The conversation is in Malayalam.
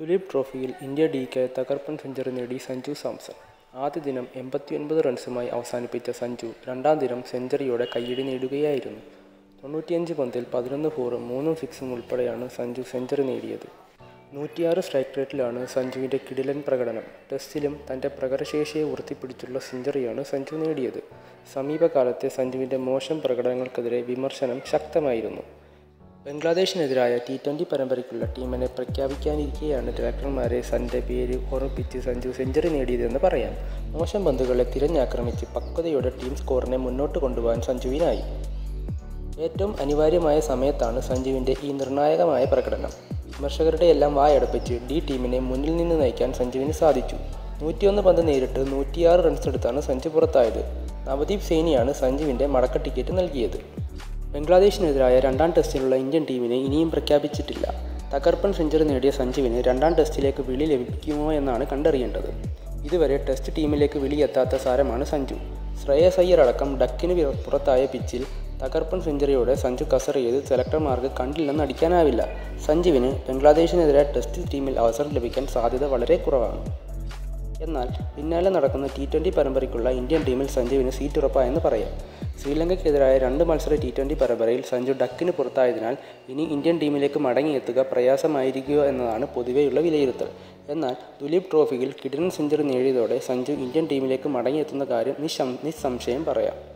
ദുലീപ് ട്രോഫിയിൽ ഇന്ത്യ ഡിക്ക് തകർപ്പൻ സെഞ്ചുറി നേടി സഞ്ജു സാംസൺ. ആദ്യ ദിനം എൺപത്തിയൊൻപത് റൺസുമായി അവസാനിപ്പിച്ച സഞ്ജു രണ്ടാം ദിനം സെഞ്ചുറിയോടെ കയ്യടി നേടുകയായിരുന്നു. തൊണ്ണൂറ്റിയഞ്ച് പന്തിൽ പതിനൊന്ന് ഫോറും മൂന്നും സിക്സും ഉൾപ്പെടെയാണ് സഞ്ജു സെഞ്ചുറി നേടിയത്. നൂറ്റിയാറ് സ്ട്രൈക്ക് റേറ്റിലാണ് സഞ്ജുവിന്റെ കിടിലൻ പ്രകടനം. ടെസ്റ്റിലും തന്റെ പ്രകടശേഷിയെ ഉയർത്തിപ്പിടിച്ചുള്ള സെഞ്ചുറിയാണ് സഞ്ജു നേടിയത്. സമീപകാലത്തെ സഞ്ജുവിന്റെ മോശം പ്രകടനങ്ങൾക്കെതിരെ വിമർശനം ശക്തമായിരുന്നു. ബംഗ്ലാദേശിനെതിരായ ടി ട്വന്റി പരമ്പരയ്ക്കുള്ള ടീമിനെ പ്രഖ്യാപിക്കാനിരിക്കെയാണ് ഡയറക്ടർമാരെ തന്റെ പേര് ഓർമ്മിപ്പിച്ച് സഞ്ജു സെഞ്ചുറി നേടിയതെന്ന് പറയാം. മോശം പന്തുകളെ തിരഞ്ഞാക്രമിച്ച് പക്വതയോടെ ടീം സ്കോറിനെ മുന്നോട്ട് കൊണ്ടുപോകാൻ സഞ്ജുവിനായി. ഏറ്റവും അനിവാര്യമായ സമയത്താണ് സഞ്ജുവിന്റെ ഈ നിർണായകമായ പ്രകടനം. വിമർശകരുടെ എല്ലാം വായടപ്പിച്ച് ഡി ടീമിനെ മുന്നിൽ നിന്ന് നയിക്കാൻ സഞ്ജുവിന് സാധിച്ചു. നൂറ്റിയൊന്ന് പന്ത് നേരിട്ട് നൂറ്റിയാറ് റൺസ് എടുത്താണ് സഞ്ജു പുറത്തായത്. നവദീപ് സേനിയാണ് സഞ്ജുവിന്റെ മടക്ക ടിക്കറ്റ് നൽകിയത്. ബംഗ്ലാദേശിനെതിരായ രണ്ടാം ടെസ്റ്റിലുള്ള ഇന്ത്യൻ ടീമിനെ ഇനിയും പ്രഖ്യാപിച്ചിട്ടില്ല. തകർപ്പൻ സെഞ്ചുറി നേടിയ സഞ്ജുവിന് രണ്ടാം ടെസ്റ്റിലേക്ക് വിളി ലഭിക്കുമോ എന്നാണ് കണ്ടറിയേണ്ടത്. ഇതുവരെ ടെസ്റ്റ് ടീമിലേക്ക് വിളിയെത്താത്ത സാരമാണ് സഞ്ജു. ശ്രേയസ് അയ്യർ അടക്കം ഡക്കിന് പുറത്തായ പിച്ചിൽ തകർപ്പൻ സെഞ്ചുറിയോടെ സഞ്ജു കസറിയത് സെലക്ടർമാർക്ക് കണ്ടില്ലെന്ന് അടിക്കാനാവില്ല സഞ്ജുവിന് ബംഗ്ലാദേശിനെതിരെ ടെസ്റ്റ് ടീമിൽ അവസരം ലഭിക്കാൻ സാധ്യത വളരെ കുറവാണ്. എന്നാൽ പിന്നാലെ നടക്കുന്ന ടി ട്വന്റി പരമ്പരയ്ക്കുള്ള ഇന്ത്യൻ ടീമിൽ സഞ്ജുവിന് സീറ്റ് ഉറപ്പായെന്ന് പറയാം. ശ്രീലങ്കയ്ക്കെതിരായ രണ്ട് മത്സര ടി ട്വന്റി പരമ്പരയിൽ സഞ്ജു ഡക്കിന് പുറത്തായതിനാൽ ഇനി ഇന്ത്യൻ ടീമിലേക്ക് മടങ്ങിയെത്തുക പ്രയാസമായിരിക്കുക എന്നതാണ് പൊതുവെയുള്ള വിലയിരുത്തൽ. എന്നാൽ ദുലീപ് ട്രോഫിയിൽ കിടിലൻ സെഞ്ചുറി നേടിയതോടെ സഞ്ജു ഇന്ത്യൻ ടീമിലേക്ക് മടങ്ങിയെത്തുന്ന കാര്യം നിസ്സംശയം പറയാം.